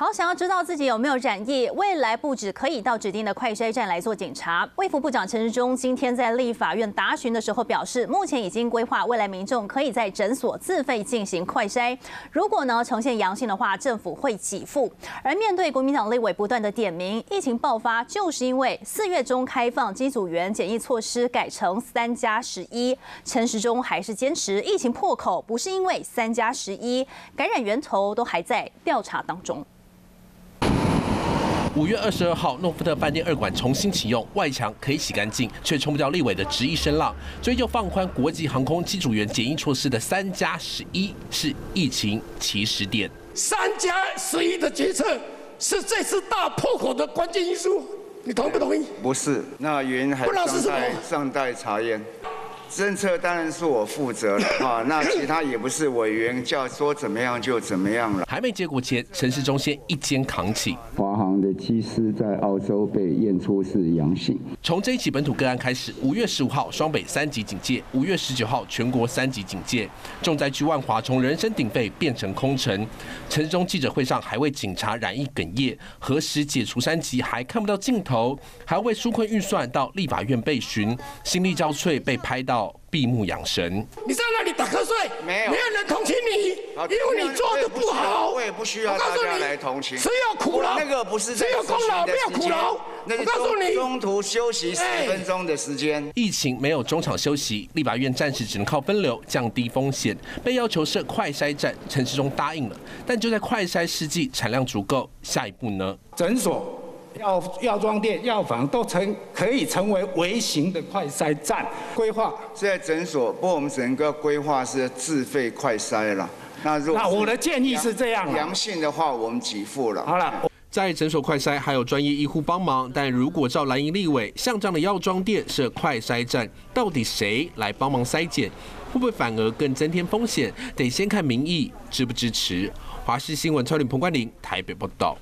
好，想要知道自己有没有染疫，未来不止可以到指定的快筛站来做检查。卫福部长陈时中今天在立法院答询的时候表示，目前已经规划未来民众可以在诊所自费进行快筛，如果呢呈现阳性的话，政府会给付。而面对国民党立委不断的点名，疫情爆发就是因为四月中开放机组员检疫措施改成三加十一，陈时中还是坚持疫情破口不是因为三加十一，感染源头都还在调查当中。五月二十二号，诺富特饭店二馆重新启用，外墙可以洗干净，却冲不掉立委的质疑声浪。追究放宽国际航空机组员检疫措施的三加十一是疫情起始点。三加十一的决策是这次大破口的关键因素，你同不同意？不是，那原因还尚待尚待查验。政策当然是我负责了 啊，那其他也不是委员叫说怎么样就怎么样了。还没结果前，陈市中先一肩扛起。华航的机师在澳洲被验出是阳性。从这一起本土个案开始，五月十五号双北三级警戒，五月十九号全国三级警戒，重灾区万华从人声鼎沸变成空城。陈市中记者会上还为警察染疫哽咽，何时解除三级还看不到尽头，还要为纾困预算到立法院被询，心力交瘁被拍到。闭目养神。你在那里打瞌睡？没有，没有人同情你，因为你做的不好。我也不需要大家来同情。只有苦劳？那个不是只有功劳，没有苦劳。我告诉你，中途休息十分钟的时间。疫情没有中场休息，立法院暂时只能靠分流降低风险。被要求设快筛站，陈世忠答应了。但就在快筛试剂产量足够，下一步呢？诊所。药药妆店、药房都成可以成为微型的快筛站，规划在诊所，不过我们整个规划是自费快筛了。那如果那我的建议是这样，阳性的话我们给付了。好了，在诊所快筛还有专业医护帮忙，但如果照蓝营立委，像这样的药妆店设快筛站，到底谁来帮忙筛检？会不会反而更增添风险？得先看民意支不支持。华视新闻超林彭冠霖台北报道。